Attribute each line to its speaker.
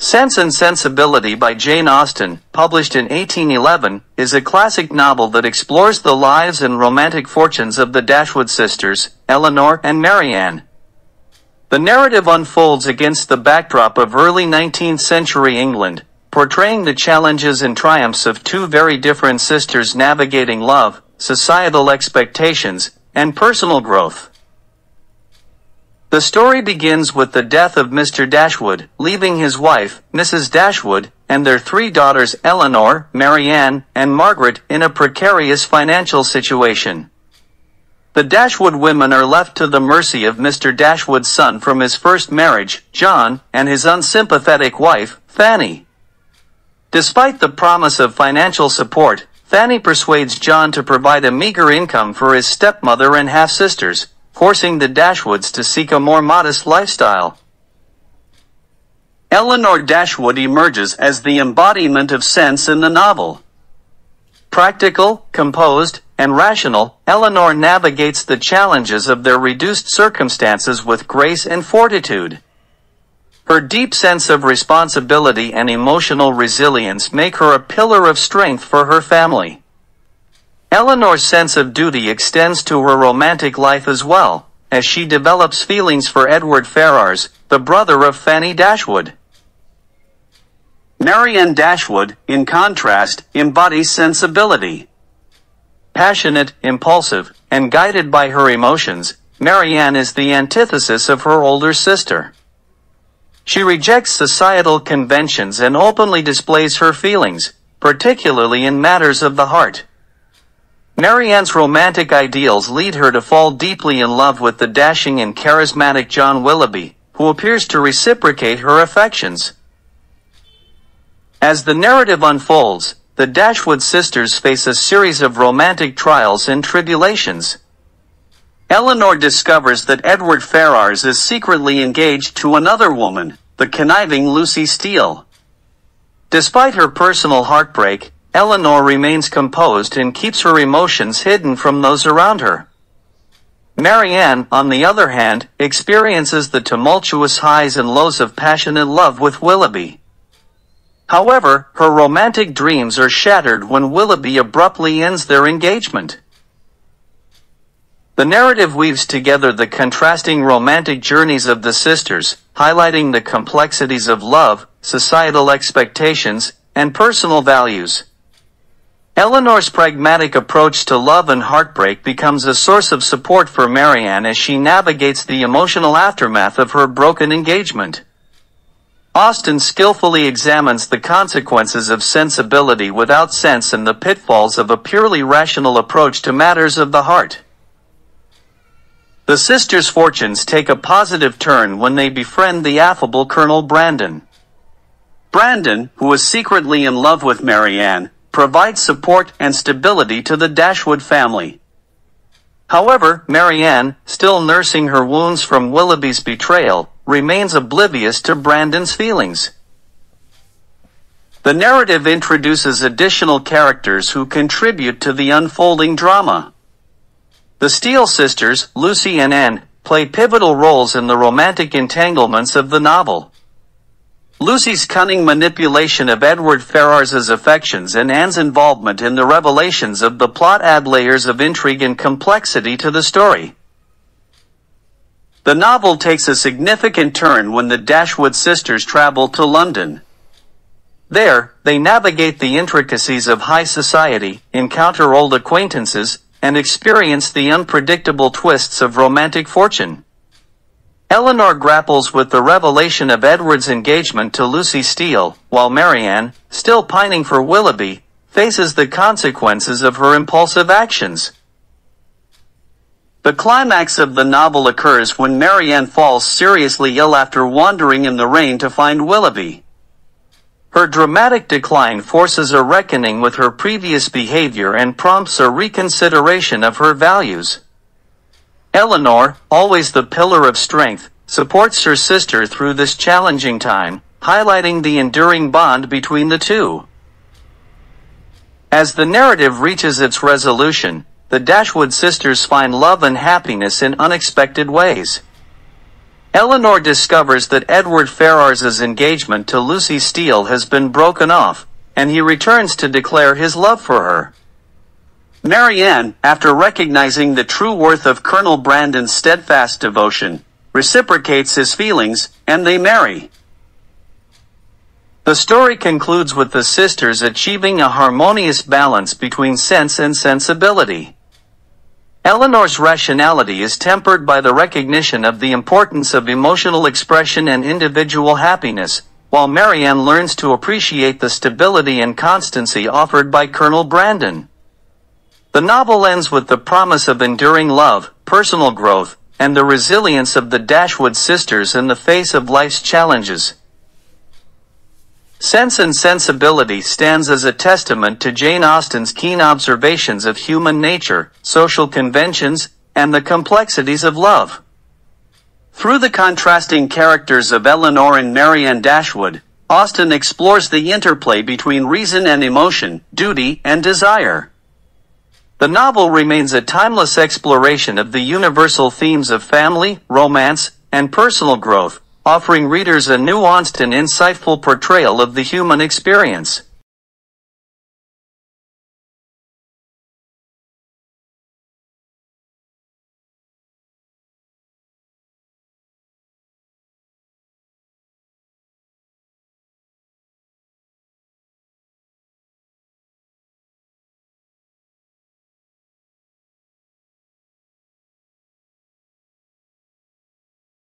Speaker 1: Sense and Sensibility by Jane Austen, published in 1811, is a classic novel that explores the lives and romantic fortunes of the Dashwood sisters, Elinor and Marianne. The narrative unfolds against the backdrop of early 19th century England, portraying the challenges and triumphs of two very different sisters navigating love, societal expectations, and personal growth. The story begins with the death of Mr. Dashwood, leaving his wife, Mrs. Dashwood, and their three daughters Elinor, Marianne, and Margaret in a precarious financial situation. The Dashwood women are left to the mercy of Mr. Dashwood's son from his first marriage, John, and his unsympathetic wife, Fanny. Despite the promise of financial support, Fanny persuades John to provide a meager income for his stepmother and half-sisters, forcing the Dashwoods to seek a more modest lifestyle. Elinor Dashwood emerges as the embodiment of sense in the novel. Practical, composed, and rational, Elinor navigates the challenges of their reduced circumstances with grace and fortitude. Her deep sense of responsibility and emotional resilience make her a pillar of strength for her family. Elinor's sense of duty extends to her romantic life as well, as she develops feelings for Edward Ferrars, the brother of Fanny Dashwood. Marianne Dashwood, in contrast, embodies sensibility. Passionate, impulsive, and guided by her emotions, Marianne is the antithesis of her older sister. She rejects societal conventions and openly displays her feelings, particularly in matters of the heart. Marianne's romantic ideals lead her to fall deeply in love with the dashing and charismatic John Willoughby, who appears to reciprocate her affections. As the narrative unfolds, the Dashwood sisters face a series of romantic trials and tribulations. Elinor discovers that Edward Ferrars is secretly engaged to another woman, the conniving Lucy Steele. Despite her personal heartbreak, Elinor remains composed and keeps her emotions hidden from those around her. Marianne, on the other hand, experiences the tumultuous highs and lows of passionate love with Willoughby. However, her romantic dreams are shattered when Willoughby abruptly ends their engagement. The narrative weaves together the contrasting romantic journeys of the sisters, highlighting the complexities of love, societal expectations, and personal values. Elinor's pragmatic approach to love and heartbreak becomes a source of support for Marianne as she navigates the emotional aftermath of her broken engagement. Austen skillfully examines the consequences of sensibility without sense and the pitfalls of a purely rational approach to matters of the heart. The sisters' fortunes take a positive turn when they befriend the affable Colonel Brandon. Brandon, who is secretly in love with Marianne, provides support and stability to the Dashwood family. However, Marianne, still nursing her wounds from Willoughby's betrayal, remains oblivious to Brandon's feelings. The narrative introduces additional characters who contribute to the unfolding drama. The Steele sisters, Lucy and Anne, play pivotal roles in the romantic entanglements of the novel. Lucy's cunning manipulation of Edward Ferrars's affections and Anne's involvement in the revelations of the plot add layers of intrigue and complexity to the story. The novel takes a significant turn when the Dashwood sisters travel to London. There, they navigate the intricacies of high society, encounter old acquaintances, and experience the unpredictable twists of romantic fortune. Elinor grapples with the revelation of Edward's engagement to Lucy Steele, while Marianne, still pining for Willoughby, faces the consequences of her impulsive actions. The climax of the novel occurs when Marianne falls seriously ill after wandering in the rain to find Willoughby. Her dramatic decline forces a reckoning with her previous behavior and prompts a reconsideration of her values. Elinor, always the pillar of strength, supports her sister through this challenging time, highlighting the enduring bond between the two. As the narrative reaches its resolution, the Dashwood sisters find love and happiness in unexpected ways. Elinor discovers that Edward Ferrars's engagement to Lucy Steele has been broken off, and he returns to declare his love for her. Marianne, after recognizing the true worth of Colonel Brandon's steadfast devotion, reciprocates his feelings, and they marry. The story concludes with the sisters achieving a harmonious balance between sense and sensibility. Elinor's rationality is tempered by the recognition of the importance of emotional expression and individual happiness, while Marianne learns to appreciate the stability and constancy offered by Colonel Brandon. The novel ends with the promise of enduring love, personal growth, and the resilience of the Dashwood sisters in the face of life's challenges. Sense and Sensibility stands as a testament to Jane Austen's keen observations of human nature, social conventions, and the complexities of love. Through the contrasting characters of Elinor and Marianne Dashwood, Austen explores the interplay between reason and emotion, duty and desire. The novel remains a timeless exploration of the universal themes of family, romance, and personal growth, offering readers a nuanced and insightful portrayal of the human experience.